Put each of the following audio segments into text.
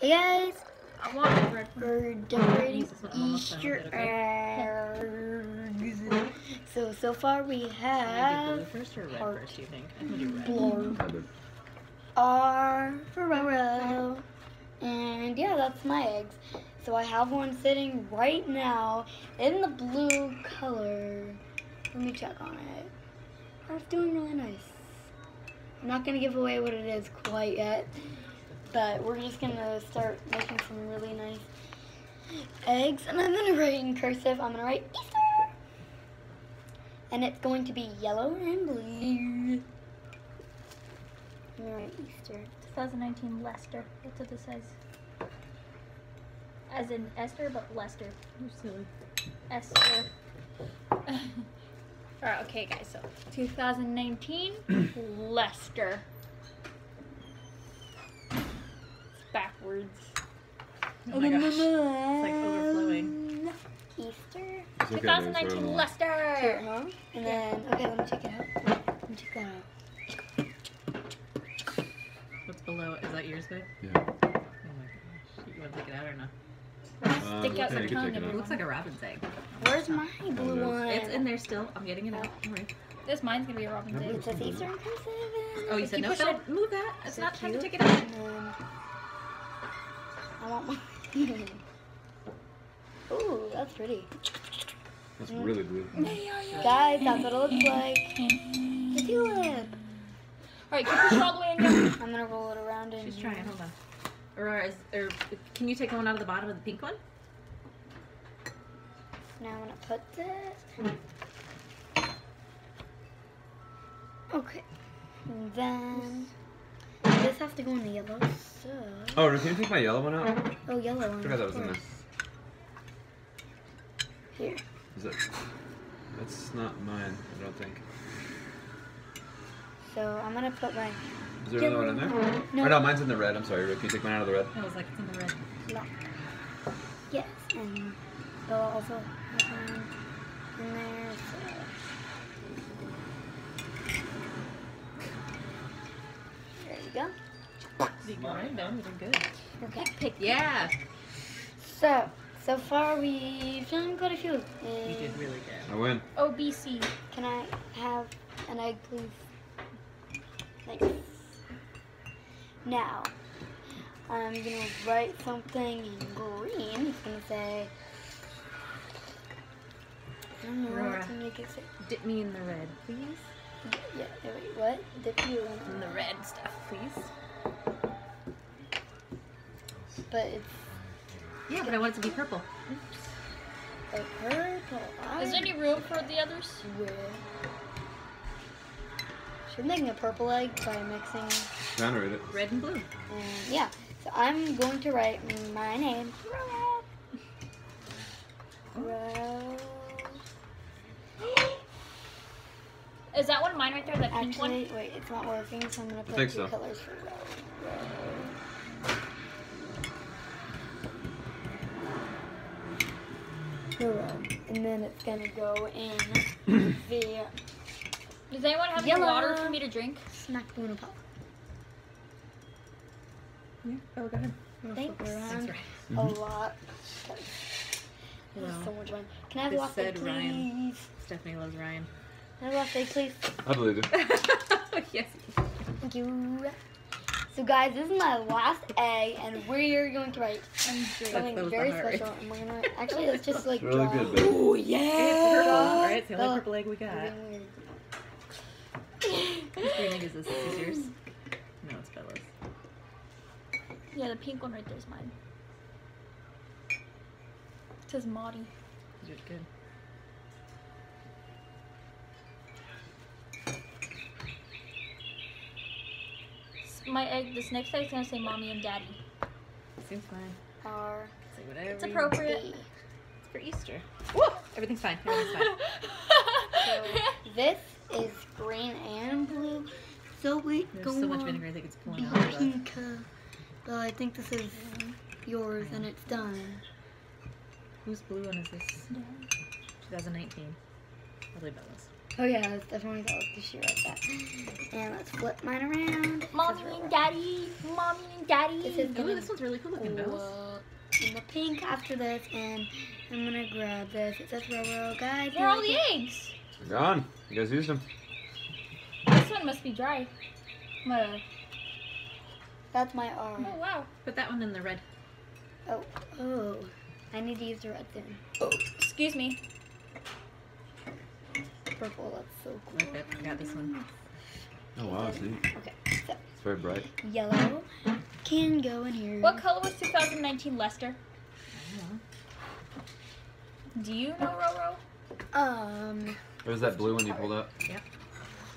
Hey guys, I want a red we're decorating Use this one almost done with Easter eggs. So, so far we Should I do blue have first or red heart. first, do you think? I'm gonna do red. Blur, R, Ferrero, and yeah, that's my eggs. So I have one sitting right now in the blue color. Let me check on it. Oh, it's doing really nice. I'm not gonna give away what it is quite yet, but we're just gonna start making some really nice eggs. And I'm gonna write in cursive. I'm gonna write Easter, and it's going to be yellow and blue. I'm gonna write Easter. 2019 Lester. That's what this says. As in Esther, but Lester. You're silly. Esther. Alright, okay, guys. So 2019 Lester. It's backwards. Oh my gosh. It's like overflowing. Easter. It's 2019 there's one. Lester. Huh? And then, okay, let me check it out. Let me check that out. What's below it? Is that yours, babe? Yeah. Oh my gosh. You want to take it out or not? Uh, Stick out okay, your tongue, it It looks like a robin's egg. Where's my blue it is. one? It's in there still. I'm getting it out. Don't worry. This mine's gonna be a Robin's egg. It says Easter in. Oh, you said Keep no? pushing Don't move that. It's So not time to take it out. And then I want my. Ooh, that's pretty. That's really blue. Guys, that's what it looks like. The tulip. Alright, keep pushing all the way in there. I'm gonna roll it around in. She's trying. Hold on. Or, uh, is, or can you take the one out of the bottom of the pink one? Now I'm gonna put this. Okay. And then this has to go in the yellow. So. Oh, can you take my yellow one out? Oh, yellow one. I forgot that of was in there. course. Here. Is it? That's not mine. I don't think. So I'm gonna put my Is there another one in there? no. Oh no, mine's in the red. I'm sorry. Rick. Can you take mine out of the red? I was like, it's in the red. lock. Yes, and they'll also have You got done. You did good. Okay. Pick. Yeah. So, so far we've done quite a few. You did really good. I win. OBC. Can I have an egg, please? Thanks. Now, I'm gonna write something in green. It's gonna say. I don't know Aurora. what to make it say. Dip me in the red, please. Yeah, yeah, wait, what? Dip you in In the red stuff, please. But it's Yeah, but I want it to be purple. a purple. I Is there any room for the others? swear. Should making a purple egg by mixing Trying to read it. Red and blue. And yeah, so I'm going to write my name. Rose. Is that one of mine right there? That pink one? Actually, wait, it's not working, so I'm gonna put two so. colors for Rose. Rose. Rose. And then it's gonna go in the Does anyone have any water for me to drink? snack Luna Pop. Yeah. Oh, go ahead. I'm gonna flip it Thanks, around Ryan. Mm-hmm. a lot. There's Hello. so much fun. Can I have This last egg, said Ryan. please? Stephanie loves Ryan. Can I have last egg, please? I believe you. yes. Thank you. So guys, this is my last egg, and we're going to write something that was the very heart. special. And we're gonna actually let's just like really draw. good, babe. Oh yeah! it's purple. All right, it's the only Oh. purple egg we got. Weird, weird. Which green egg is this? Is this yours? No, it's Bella's. Yeah, the pink one right there is mine. It says Maudie. You did good. My egg, this next egg's gonna say mommy and daddy. Seems fine. R Say whatever. It's appropriate. B. It's for Easter. Woo! Everything's fine. Everything's fine. So this is green and blue. So wait, There's go so much vinegar. I think it's Be pulling out. of the- pink. Uh, I think this is yours, and it's done. Whose blue one is this? 2019. I Probably Bella's. Oh yeah, that's definitely got the shoe like that. And let's flip mine around. Mommy and daddy, mommy and daddy. This is Ooh, this one's really cool looking, Bells. Whoa. In the pink after this, and I'm gonna grab this. It says Roro, guys. Where are all the eggs? They're gone. You guys used them. This one must be dry. That's my arm. oh wow. Put that one in the red. Oh, oh. I need to use the red soon. Oh, excuse me. Purple, that's so cool. Okay, I got this one. Oh wow, it's neat. Okay, so It's very bright. yellow can go in here. What color was 2019 Lester? Do you know Roro? Um, What was that blue one you pulled up? Yeah.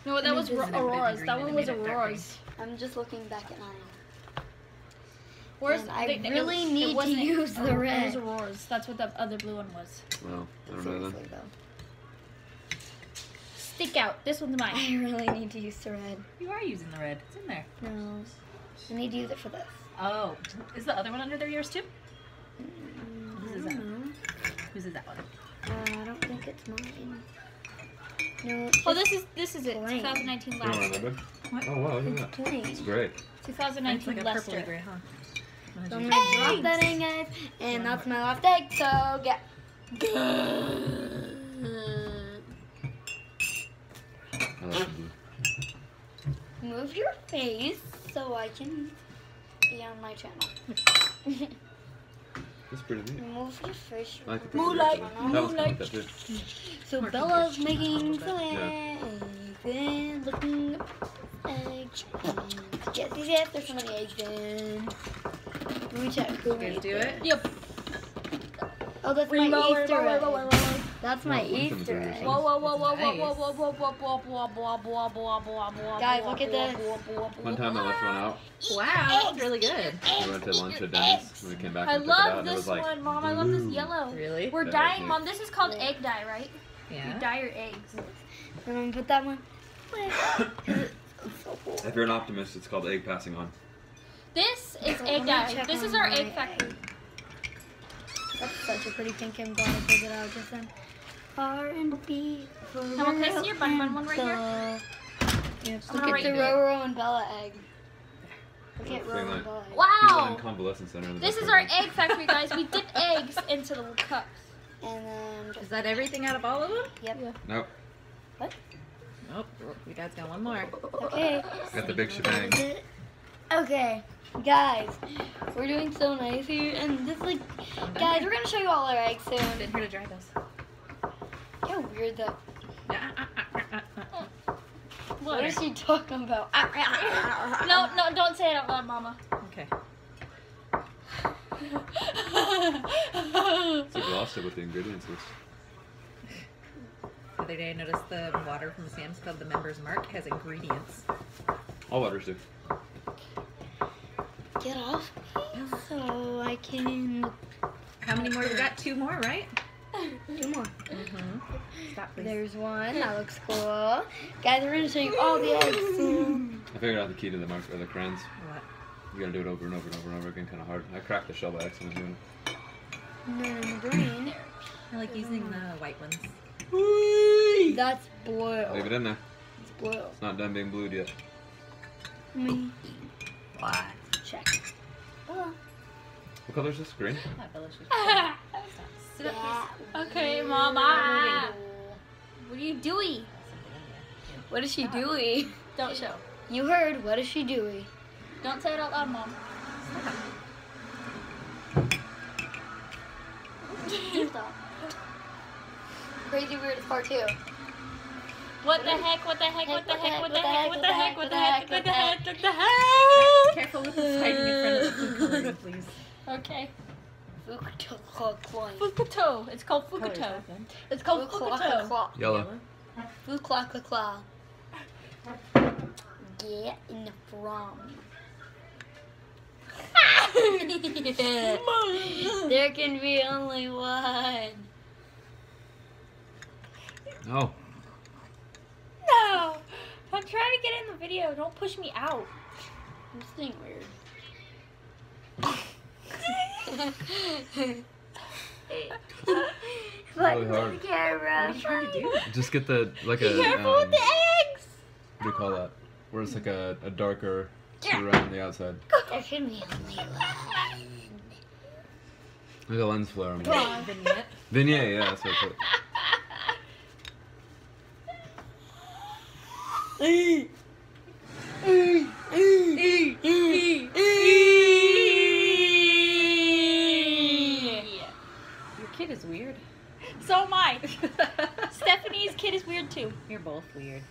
No, that was Aurora's. That one was Aurora's. I'm just looking back at mine. Where's And I they- really it need to wasn't- use the It was red. Aurora's. That's what the other blue one was. Well, I don't know then. Though, Stick out. This one's mine. I really need to use the red. You are using the red. It's in there. No, I need to use it for this. Oh, is the other one under there yours too? Mm, Whose is that? know. Whose is that one? Uh, I don't think it's mine. No, it's Oh, this is this is it. Plain. 2019 You don't Lester. remember? What? Oh wow, look at it's that. plain. It's great. It's 2019 like a Lester. purpley gray, huh? So I'm gonna drop that in, guys, and that's my last egg. So yeah. I like. Move your face so I can be on my channel. That's pretty neat. Move your face. I like Moonlight, purple actually. That one's kind of moonlight. like. So More Bella's making Yeah. some eggs and looking eggs. And yes, yes, yes, there's so many eggs in. Let me check. Who You guys do it? Yep. Oh, that's my Rainbow, Easter rainbow, egg. Rainbow, rainbow. That's my Oh, look at them Easter doing egg. this. Whoa, whoa, whoa, whoa, whoa, Nice. whoa, whoa, whoa, whoa, whoa, whoa, whoa, whoa, whoa, whoa, whoa, Guys, whoa, look at whoa, this. whoa, whoa, whoa, One time I left one out. Wow, that's really good. We went to lunch at Denny's when we came back I and took it out love and it was this like one, Mom. I love this blue. yellow. Really? We're Yeah, dyeing, yeah. Mom. This is called egg dye, right? You Yeah. dye your eggs. And I'm gonna put that one. If you're an optimist, it's called egg passing on. This is egg dye. This is our egg factory. That's such a pretty pink. I'm glad I figured it out just then. R and B. Come on, can I see your bun bun one right here? here? I'm Look at the it. Roro and Bella egg. Look at Bring Roro and Bella egg. Wow! convalescent center. in the This is our egg factory, guys. We dip eggs into the cups. And then Is that everything out of all of them? yep. Nope. What? Nope. You guys got one more. Okay. Got the big shebang. Okay, guys, we're doing so nice here, and this like, guys, we're gonna show you all our eggs soon. Been here to dry those. How weird though. Ah, ah, ah, ah, ah, ah, ah. What is she talking about? No, no, don't say it out loud, Mama. Okay. It's exhausted with the ingredients list. The other day I noticed the water from Sam's Club, the Members Mark, has ingredients. All waters do. Get off me so I can How many more? We got two more, right? Do more. Mm-hmm. Stop, please. There's one that looks cool. Guys, we're gonna show you all the eggs soon. I figured out the key to the mark or the crayons. What? You gotta do it over and over and over and over again, kind of hard. I cracked the shell by accident doing it. And then the green. I like using the white ones. That's blue. Leave it in there. It's blue. It's not done being blued yet. Me What? check. Oh. What color is this? Green? Not delicious. Sit up, Yeah. please. Okay, Mama. What are you doing? What is she doing? Don't show. You heard. What is she doing? Don't say it out loud, Mom. Crazy weird part two. What the heck? What the heck? What the heck? What the heck? What the heck? What the heck? What the heck? What the heck? Careful with the hiding in front of the food coloring, please. Okay. Fukuto. Fukuto. It's called Fukuto. It's called Fukuto. Yellow. Fukuto. Get in the from. there can be only one. No. No. I'm trying to get in the video. Don't push me out. This thing weird. But really hard. the camera. What are you trying to do? Just get the like Be a. careful um, with the eggs. What do you call that? Where it's like a, a darker around the outside. There should be only one. Like a lens flare. I mean. God. Vignette. Vignette, yeah, that's what it's Your kid is weird. So am I. Stephanie's kid is weird too. You're both weird.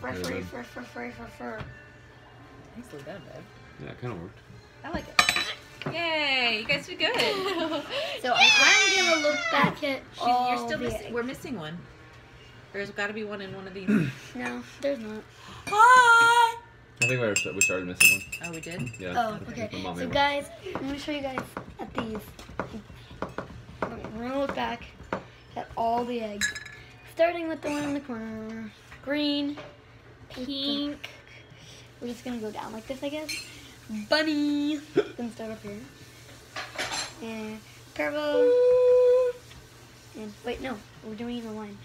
Fur, fur, fur, fur, fur, fur, fur. Nicely done, babe. Yeah, it kind of worked. I like it. Yay! You guys did good. So I'm gonna look back at She's, all you're still the missing. eggs. We're missing one. There's got to be one in one of these. No, there's not. Hi. I think we, were, we started missing one. oh, we did. Yeah. Oh, I okay. So guys, I'm gonna show you guys at these. Okay, we're gonna look back at all the eggs, starting with the one in the corner, green, pink. We're just gonna go down like this, I guess. Bunny. Gonna start up here. And purple. And wait, no, we're doing the line.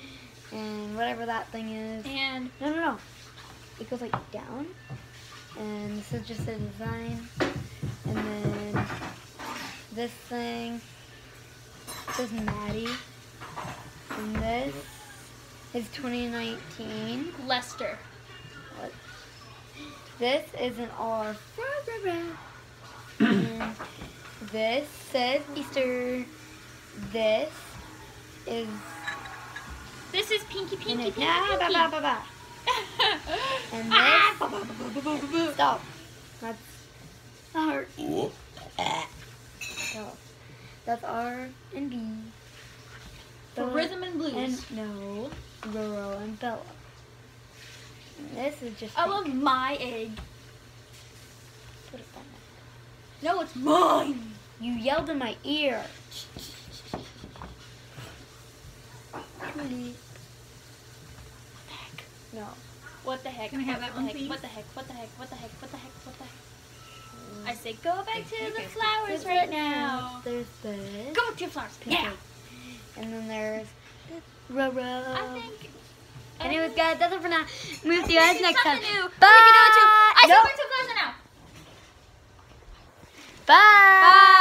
And whatever that thing is. And No, no, no. It goes like down. And this is just a design. And then this thing says Maddie. And this is 2019. Lester. What? This is an R. this says Easter. This is. This is Pinky Pinky Pinky. Nah, ah, ba, ba, ba, ba. And this. Stop. That's R. Stop. That's R and B. For Bella rhythm and blues. And no, Roro and Bella. And this is just. I pink. love my egg. Put it down No, it's mine. You yelled in my ear. Truly. No. What the heck? Can I have what that the one, heck? please? What the heck? What the heck? What the heck? What the heck? What the heck? Mm. I say go back to the flowers right now. There's this. Go back to your flowers. Pink Yeah. And then there's Roro. I think. Anyways, um, guys, that's it for now. Move to you guys next time. new. Bye. can do it too. I Nope. said we're two flowers now. Bye. Bye.